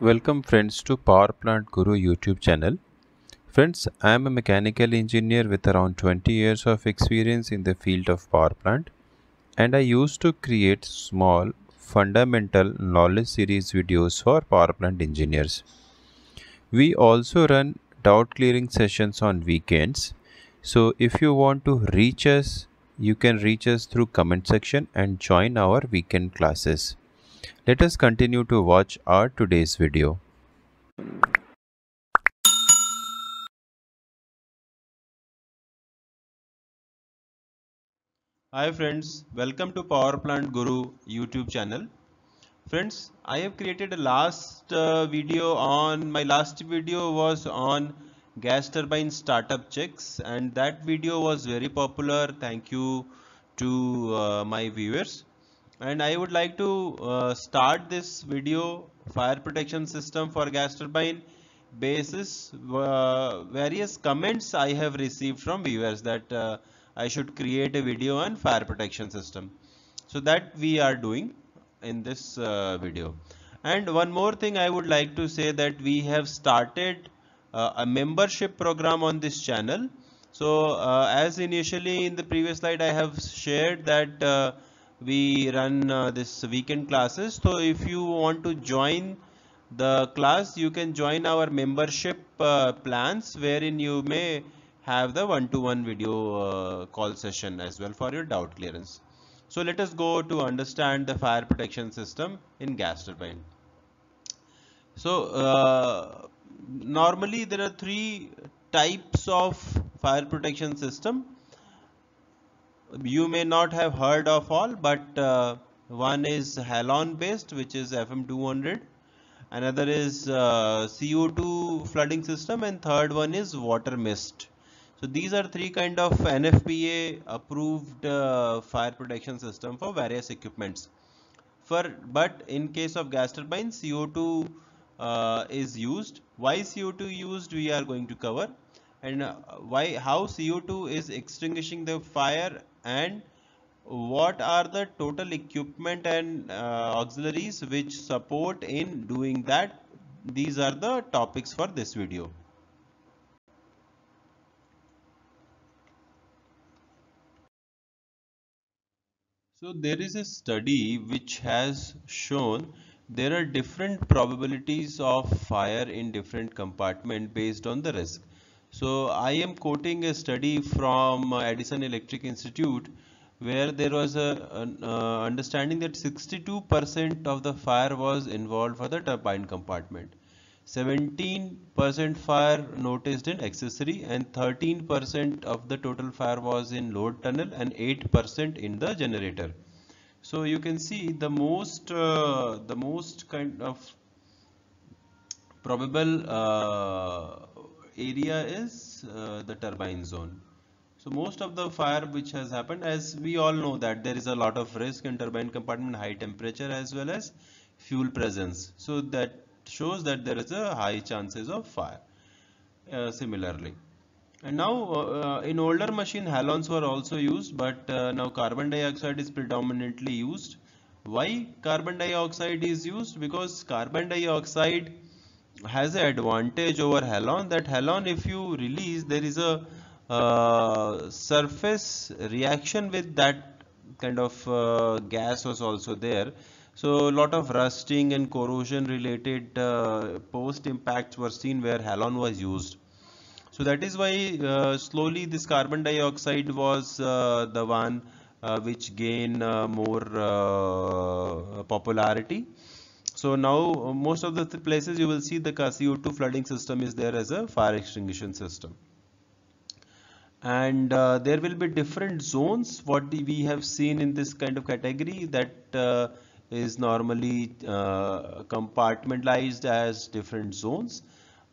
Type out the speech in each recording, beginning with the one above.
Welcome friends to Power Plant Guru YouTube channel. Friends, I am a mechanical engineer with around 20 years of experience in the field of power plant and I used to create small fundamental knowledge series videos for power plant engineers. We also run doubt clearing sessions on weekends. So if you want to reach us, you can reach us through comment section and join our weekend classes. Let us continue to watch our today's video. Hi friends, welcome to Power Plant Guru YouTube channel. Friends, I have created a last uh, video on my last video was on gas turbine startup checks and that video was very popular. Thank you to uh, my viewers and I would like to uh, start this video fire protection system for gas turbine basis uh, various comments I have received from viewers that uh, I should create a video on fire protection system. So that we are doing in this uh, video. And one more thing I would like to say that we have started uh, a membership program on this channel. So uh, as initially in the previous slide I have shared that we run uh, this weekend classes. So if you want to join the class you can join our membership uh, plans wherein you may have the one-to-one -one video uh, call session as well for your doubt clearance. So let us go to understand the fire protection system in gas turbine. So uh, normally there are three types of fire protection system you may not have heard of all but uh, one is halon based which is fm200 another is uh, co2 flooding system and third one is water mist. So these are three kind of nfpa approved uh, fire protection system for various equipments. For but in case of gas turbine co2 uh, is used. Why co2 used we are going to cover and uh, why how CO2 is extinguishing the fire and what are the total equipment and uh, auxiliaries which support in doing that? These are the topics for this video. So there is a study which has shown there are different probabilities of fire in different compartment based on the risk so I am quoting a study from uh, Edison Electric Institute where there was a, an uh, understanding that 62% of the fire was involved for the turbine compartment. 17% fire noticed in accessory and 13% of the total fire was in load tunnel and 8% in the generator. So you can see the most uh, the most kind of probable uh, area is uh, the turbine zone. So most of the fire which has happened as we all know that there is a lot of risk in turbine compartment high temperature as well as fuel presence. So that shows that there is a high chances of fire uh, similarly. And now uh, in older machine halons were also used but uh, now carbon dioxide is predominantly used. Why carbon dioxide is used? Because carbon dioxide has an advantage over halon that halon if you release there is a uh, surface reaction with that kind of uh, gas was also there. So a lot of rusting and corrosion related uh, post impacts were seen where halon was used. So that is why uh, slowly this carbon dioxide was uh, the one uh, which gain more popularity so now uh, most of the th places you will see the CO2 flooding system is there as a fire extinguishing system. And uh, there will be different zones. What we have seen in this kind of category that uh, is normally uh, compartmentalized as different zones.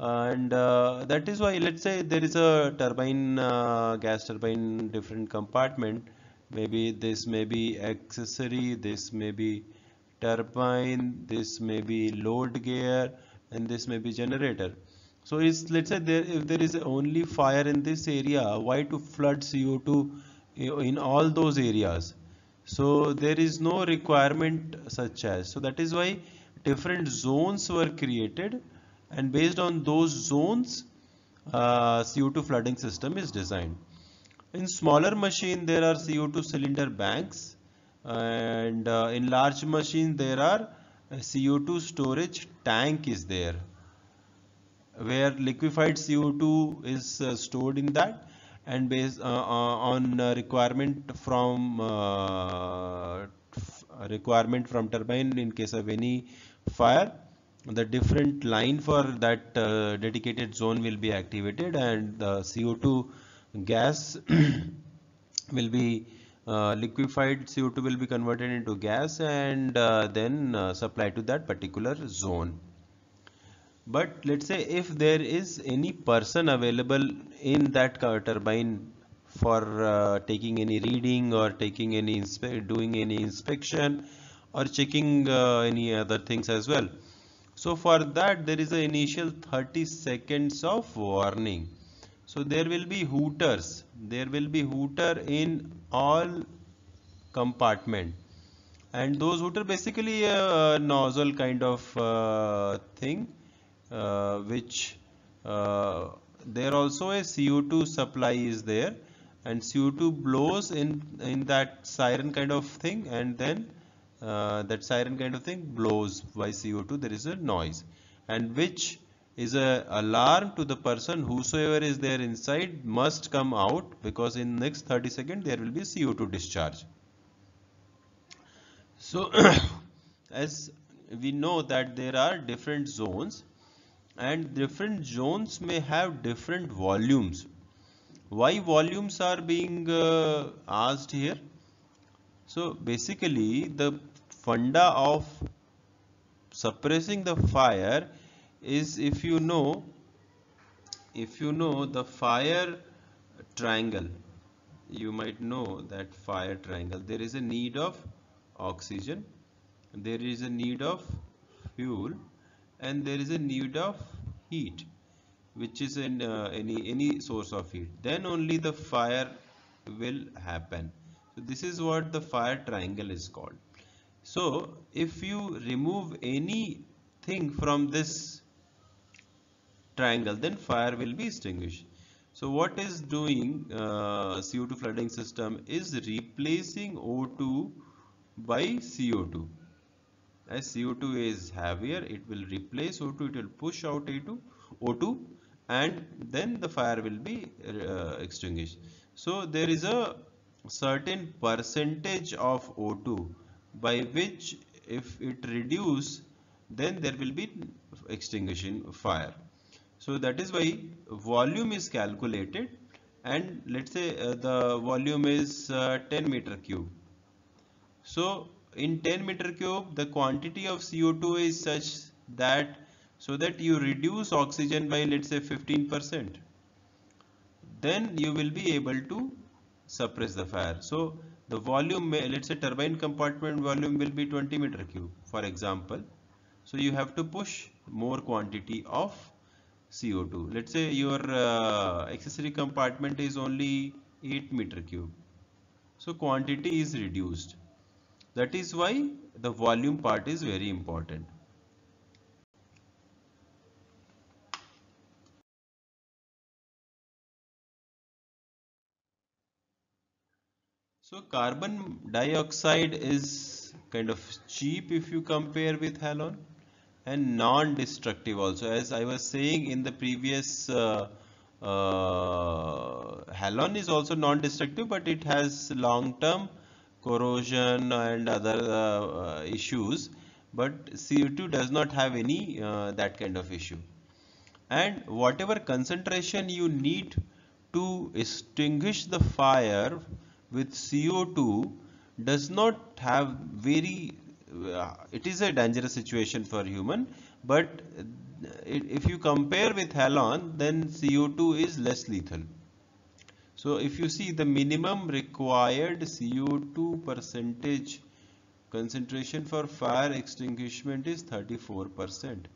And uh, that is why let's say there is a turbine uh, gas turbine different compartment. Maybe this may be accessory this may be turbine this may be load gear and this may be generator so let's say there if there is only fire in this area why to flood CO2 in all those areas so there is no requirement such as so that is why different zones were created and based on those zones uh, CO2 flooding system is designed. In smaller machine there are CO2 cylinder banks and uh, in large machine there are CO2 storage tank is there where liquefied CO2 is uh, stored in that. And based uh, uh on requirement from uh, requirement from turbine in case of any fire the different line for that uh, dedicated zone will be activated and the CO2 gas will be uh, liquefied CO2 will be converted into gas and uh, then uh, supplied to that particular zone. But let's say if there is any person available in that turbine for uh, taking any reading or taking any doing any inspection or checking uh, any other things as well. So for that there is an initial 30 seconds of warning so there will be hooters. There will be hooter in all compartment. And those hooter basically a nozzle kind of uh, thing uh, which uh, there also a CO2 supply is there. And CO2 blows in in that siren kind of thing and then uh, that siren kind of thing blows by CO2 there is a noise. And which is a alarm to the person whosoever is there inside must come out because in next 30 seconds there will be CO2 discharge. So as we know that there are different zones and different zones may have different volumes. Why volumes are being uh, asked here? So basically the funda of suppressing the fire is if you know if you know the fire triangle you might know that fire triangle. There is a need of oxygen there is a need of fuel and there is a need of heat which is in uh, any any source of heat. Then only the fire will happen. So this is what the fire triangle is called. So if you remove anything from this triangle then fire will be extinguished. So what is doing uh, CO2 flooding system is replacing O2 by CO2 as CO2 is heavier it will replace O2 it will push out A2 O2 and then the fire will be uh, extinguished. So there is a certain percentage of O2 by which if it reduce then there will be extinguishing fire so that is why volume is calculated and let's say uh, the volume is uh, 10 meter cube. So in 10 meter cube the quantity of CO2 is such that so that you reduce oxygen by let's say 15% then you will be able to suppress the fire. So the volume may, let's say turbine compartment volume will be 20 meter cube for example. So you have to push more quantity of CO2. Let's say your uh, accessory compartment is only 8 meter cube. So quantity is reduced. That is why the volume part is very important. So carbon dioxide is kind of cheap if you compare with halon and non-destructive also. As I was saying in the previous uh, uh, halon is also non-destructive but it has long-term corrosion and other uh, uh issues. But CO2 does not have any uh, that kind of issue. And whatever concentration you need to extinguish the fire with CO2 does not have very Uh, it is a dangerous situation for human but if you compare with halon then CO2 is less lethal. So if you see the minimum required CO2 percentage concentration for fire extinguishment is 34 percent.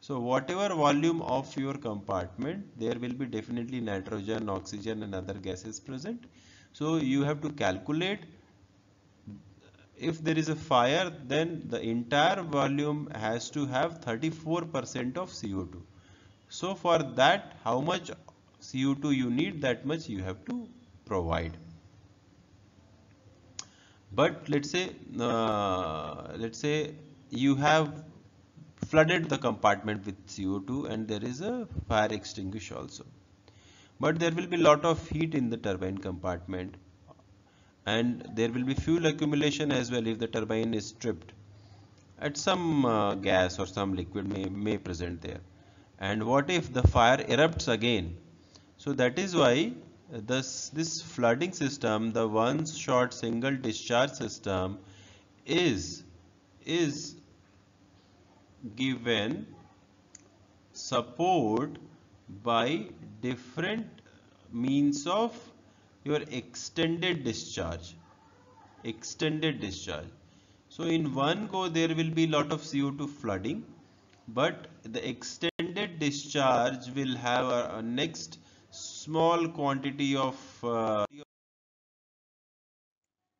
So whatever volume of your compartment there will be definitely nitrogen oxygen and other gases present. So you have to calculate if there is a fire then the entire volume has to have 34% of CO2 so for that how much CO2 you need that much you have to provide. But let's say uh, let's say you have flooded the compartment with CO2 and there is a fire extinguisher also. But there will be a lot of heat in the turbine compartment and there will be fuel accumulation as well if the turbine is stripped. At some uh, gas or some liquid may, may present there. And what if the fire erupts again? So that is why this this flooding system the one shot single discharge system is is given support by different means of your extended discharge extended discharge. So in one go there will be lot of CO2 flooding but the extended discharge will have a, a next small quantity of uh,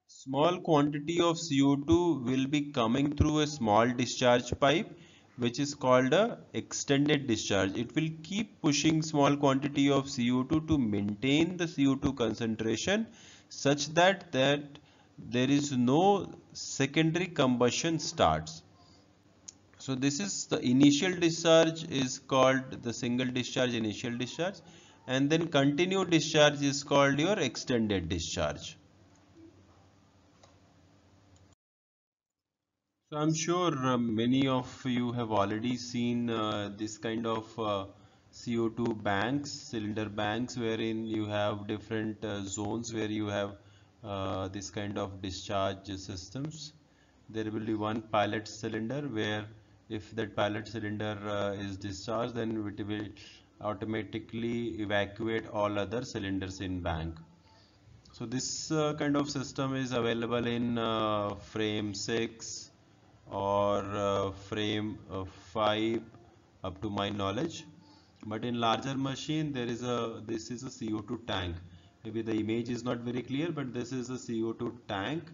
small quantity of CO2 will be coming through a small discharge pipe which is called a extended discharge. It will keep pushing small quantity of CO2 to maintain the CO2 concentration such that that there is no secondary combustion starts. So this is the initial discharge is called the single discharge initial discharge and then continued discharge is called your extended discharge So I'm sure uh, many of you have already seen uh, this kind of uh, CO2 banks, cylinder banks, wherein you have different uh, zones where you have uh, this kind of discharge systems. There will be one pilot cylinder where if that pilot cylinder uh, is discharged, then it will automatically evacuate all other cylinders in bank. So this kind of system is available in frame 6 or uh, frame uh, 5 up to my knowledge. But in larger machine there is a this is a CO2 tank. Maybe the image is not very clear but this is a CO2 tank.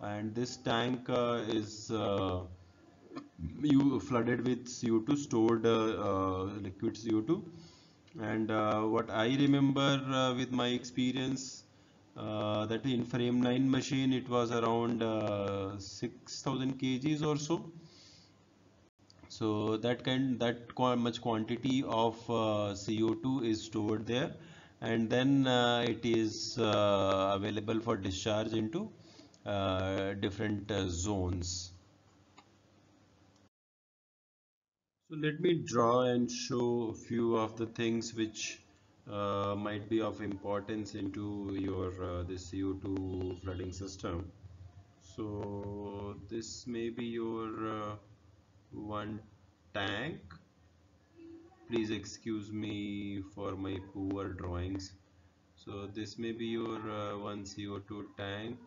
And this tank uh, is uh, you flooded with CO2 stored uh, uh, liquid CO2 and what I remember with my experience uh, that in frame 9 machine it was around uh, 6000 kgs or so. So that kind that much quantity of uh, CO2 is stored there. And then uh, it is uh, available for discharge into different zones. So let me draw and show a few of the things which uh, might be of importance into your uh, this CO2 flooding system. So this may be your uh, one tank. Please excuse me for my poor drawings. So this may be your uh, one CO2 tank.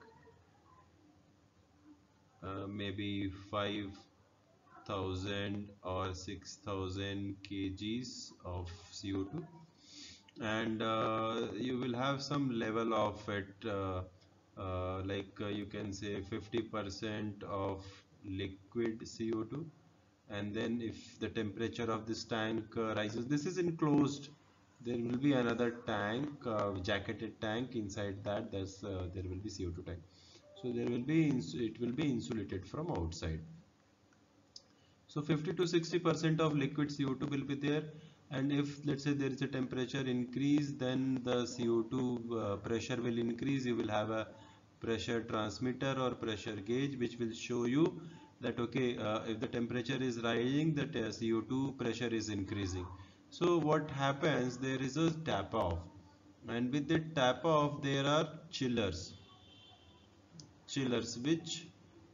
Uh, maybe 5000 or 6000 kgs of CO2 and uh, you will have some level of it uh, uh, like uh, you can say 50% of liquid CO2 and then if the temperature of this tank uh, rises this is enclosed. There will be another tank uh, jacketed tank inside that. There's there will be CO2 tank. So there will be it will be insulated from outside. So 50 to 60 percent of liquid CO2 will be there and if let's say there is a temperature increase then the CO2 uh, pressure will increase. You will have a pressure transmitter or pressure gauge which will show you that okay uh, if the temperature is rising the CO2 pressure is increasing. So what happens there is a tap off. And with the tap off there are chillers. Chillers which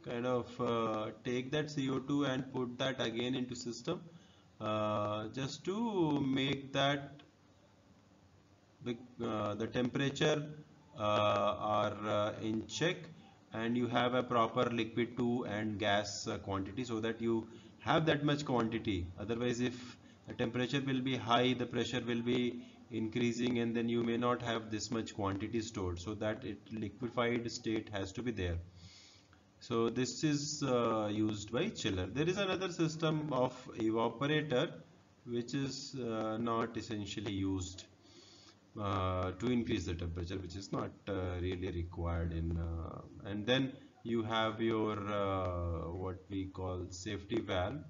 kind of uh, take that CO2 and put that again into system uh, just to make that uh, the temperature uh, are uh, in check and you have a proper liquid to and gas quantity so that you have that much quantity. Otherwise if the temperature will be high the pressure will be increasing and then you may not have this much quantity stored. So that it liquefied state has to be there so this is uh, used by chiller. There is another system of evaporator which is uh, not essentially used uh, to increase the temperature which is not uh, really required in uh, and then you have your uh, what we call safety valve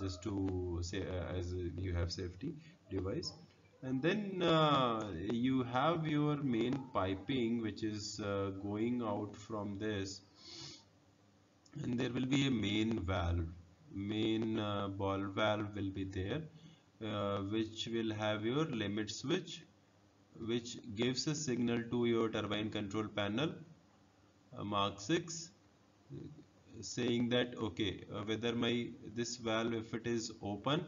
just to say as you have safety device. And then uh, you have your main piping which is uh, going out from this and there will be a main valve. Main uh, ball valve will be there uh, which will have your limit switch which gives a signal to your turbine control panel uh, mark 6 saying that okay uh, whether my this valve if it is open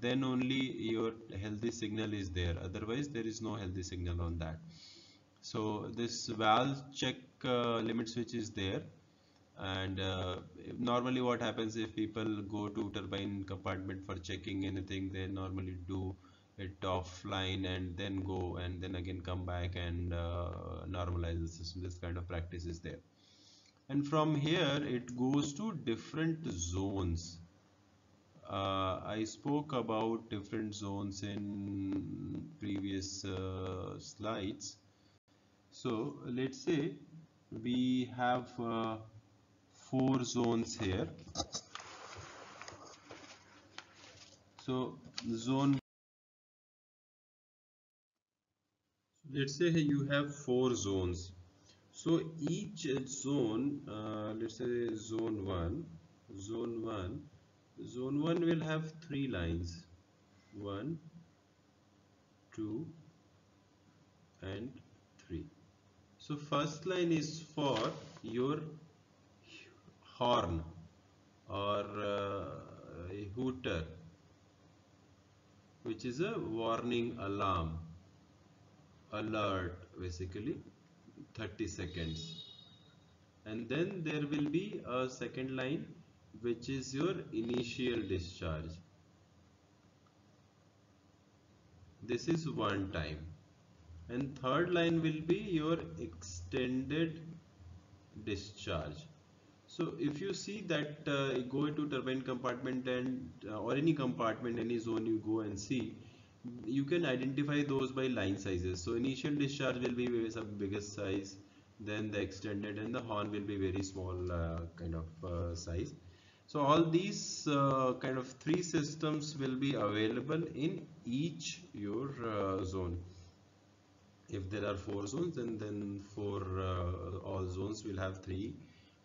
then only your healthy signal is there. Otherwise there is no healthy signal on that. So this valve check uh, limit switch is there and uh, normally what happens if people go to turbine compartment for checking anything they normally do it offline and then go and then again come back and uh, normalize the system. This kind of practice is there. And from here it goes to different zones. Uh, I spoke about different zones in previous uh, slides. So let's say we have uh, four zones here. So zone let's say you have four zones. So each zone uh, let's say zone 1 zone 1 zone 1 will have three lines. 1 2 and 3 so first line is for your horn or uh, a hooter which is a warning alarm alert basically 30 seconds. And then there will be a second line which is your initial discharge. This is one time. And third line will be your extended discharge so if you see that uh, go into turbine compartment and uh, or any compartment any zone you go and see you can identify those by line sizes. So initial discharge will be some biggest size then the extended and the horn will be very small uh, kind of uh, size. So all these uh, kind of three systems will be available in each your uh, zone. If there are four zones then then for all zones will have three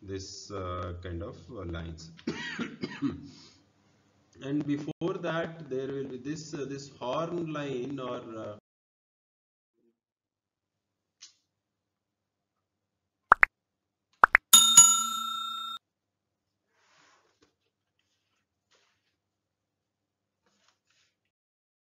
this uh, kind of lines. And before that there will be this uh, this horn line or uh,